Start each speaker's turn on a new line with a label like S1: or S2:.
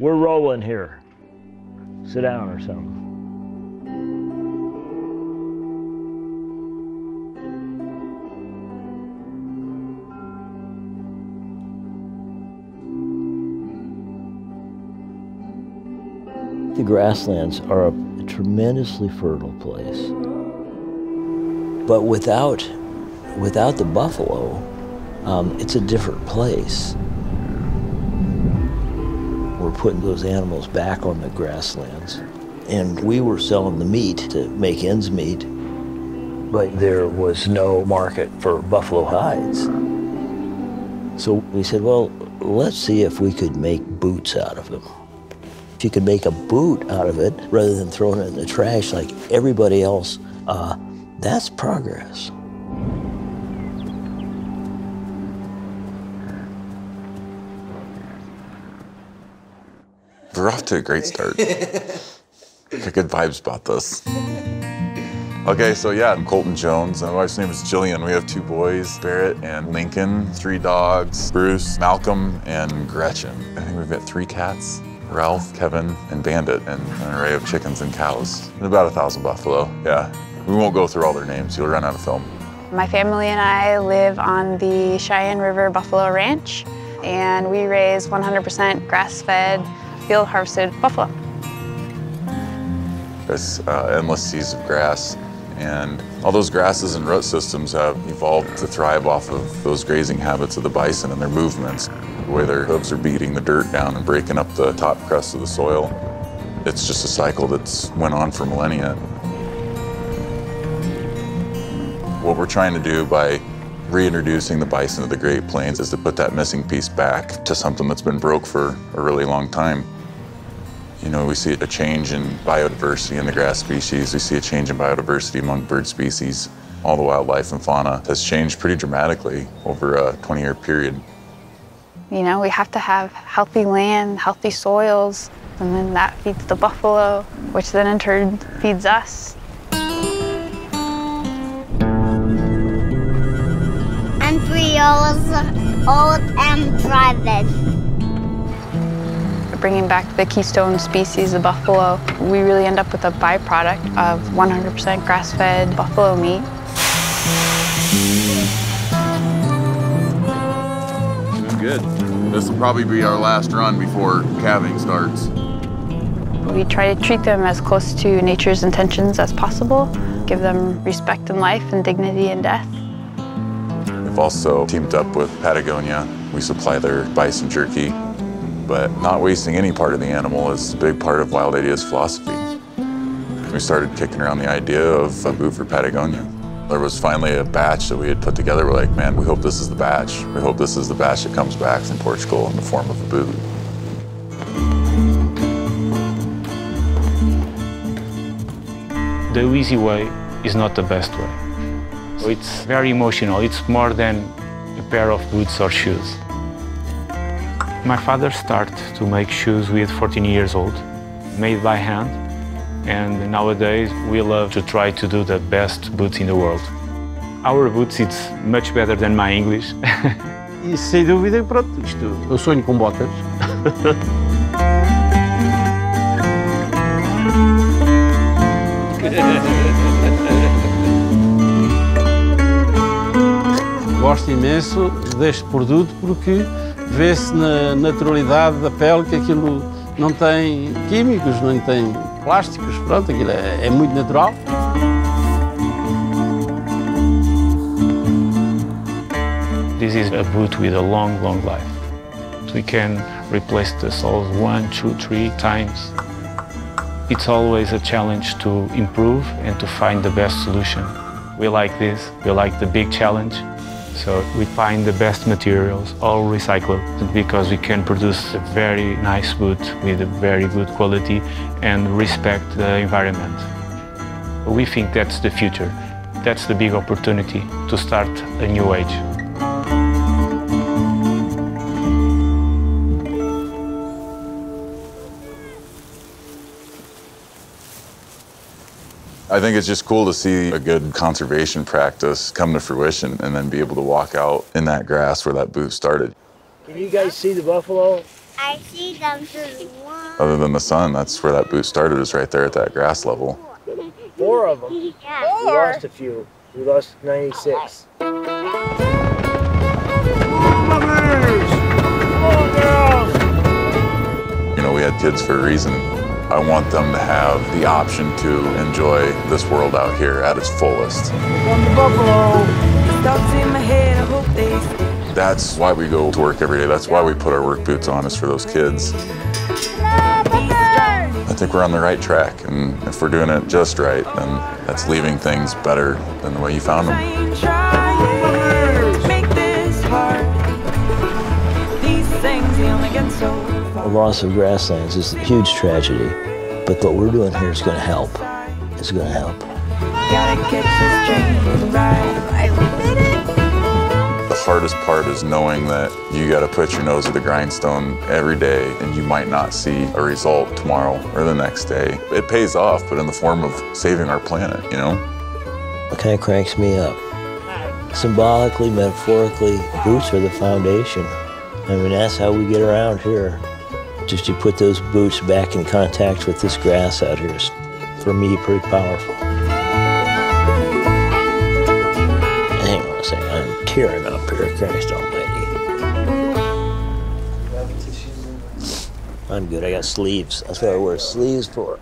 S1: We're rolling here. Sit down or something. The grasslands are a tremendously fertile place. But without, without the buffalo, um, it's a different place. We're putting those animals back on the grasslands. And we were selling the meat to make ends meet, but there was no market for buffalo hides. So we said, well, let's see if we could make boots out of them. If you could make a boot out of it rather than throwing it in the trash like everybody else, uh, that's progress.
S2: We're off to a great start. Got good vibes about this. Okay, so yeah, I'm Colton Jones. My wife's name is Jillian. We have two boys, Barrett and Lincoln, three dogs, Bruce, Malcolm, and Gretchen. I think we've got three cats, Ralph, Kevin, and Bandit, and an array of chickens and cows. And about a thousand buffalo, yeah. We won't go through all their names, you'll run out of film.
S3: My family and I live on the Cheyenne River Buffalo Ranch, and we raise 100% grass-fed, field-harvested buffalo.
S2: There's uh, endless seas of grass, and all those grasses and root systems have evolved to thrive off of those grazing habits of the bison and their movements, the way their hooves are beating the dirt down and breaking up the top crust of the soil. It's just a cycle that's went on for millennia. What we're trying to do by reintroducing the bison to the Great Plains is to put that missing piece back to something that's been broke for a really long time. You know, we see a change in biodiversity in the grass species. We see a change in biodiversity among bird species. All the wildlife and fauna has changed pretty dramatically over a 20-year period.
S3: You know, we have to have healthy land, healthy soils, and then that feeds the buffalo, which then in turn feeds us.
S4: and three years old and private.
S3: Bringing back the keystone species of buffalo, we really end up with a byproduct of 100% grass-fed buffalo meat.
S2: Doing good. This will probably be our last run before calving starts.
S3: We try to treat them as close to nature's intentions as possible, give them respect in life and dignity in death.
S2: We've also teamed up with Patagonia. We supply their bison jerky, but not wasting any part of the animal is a big part of Wild Ideas philosophy. We started kicking around the idea of a boot for Patagonia. There was finally a batch that we had put together. We're like, man, we hope this is the batch. We hope this is the batch that comes back from Portugal in the form of a boot.
S5: The easy way is not the best way. It's very emotional. It's more than a pair of boots or shoes. My father started to make shoes with 14 years old, made by hand. And nowadays we love to try to do the best boots in the world. Our boots, it's much better than my English.
S6: E sem dúvida, pronto, isto, eu sonho com botas. Gosto imenso deste produto porque vê-se na naturalidade da pele que aquilo não tem químicos, não tem plásticos, pronto, aquilo é, é muito natural.
S5: This is a boot with a long, long life. We can replace the soles one, two, three times. It's always a challenge to improve and to find the best solution. We like this, we like the big challenge. So we find the best materials, all recycled, because we can produce a very nice boot with a very good quality and respect the environment. We think that's the future. That's the big opportunity to start a new age.
S2: I think it's just cool to see a good conservation practice come to fruition and then be able to walk out in that grass where that boot started.
S1: Can you guys see the buffalo?
S4: I see them through one.
S2: Other than the sun, that's where that boot started, is right there at that grass level.
S1: Four of them.
S4: Yeah.
S1: We lost a few. We lost 96.
S2: You know, we had kids for a reason. I want them to have the option to enjoy this world out here at its fullest. That's why we go to work every day. That's why we put our work boots on, is for those kids. I think we're on the right track, and if we're doing it just right, then that's leaving things better than the way you found them.
S1: The loss of grasslands is a huge tragedy, but what we're doing here is going to help. It's going to help.
S2: The hardest part is knowing that you got to put your nose to the grindstone every day and you might not see a result tomorrow or the next day. It pays off, but in the form of saving our planet, you know?
S1: It kind of cranks me up. Symbolically, metaphorically, boots are the foundation. I mean, that's how we get around here. Just to put those boots back in contact with this grass out here for me, pretty powerful. Hang on a second, I'm tearing up here, Christ almighty. I'm good, I got sleeves. That's what I wear sleeves for.